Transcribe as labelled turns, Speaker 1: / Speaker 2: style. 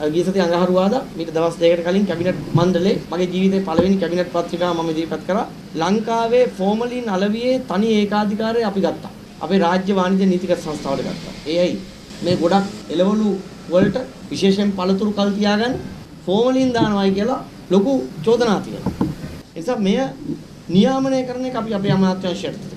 Speaker 1: ගිය සතියේ අඟහරුවාදා මීට දවස් දෙකකට කලින් කැබිනට් මණ්ඩලේ මගේ ජීවිතේ පළවෙනි කැබිනට් පත්‍රිකාව මම ඉදිරිපත් කරා. ලංකාවේ ෆෝමලින් අලවියේ තනි ඒකාධිකාරය අපි ගත්තා. අපේ රාජ්‍ය වාණිජ්‍ය නීතිගත සංස්ථාවට ගත්තා. ඒ ඇයි මේ ගොඩක් එළවලු වලට විශේෂයෙන් පළතුරු කල් තියාගන්න ෆෝමලින් දානවායි කියලා ලොකු චෝදනා තියෙනවා. ඒ නිසා මෙය නියාමනය කරන එක අපි අපේ අමාත්‍යාංශයට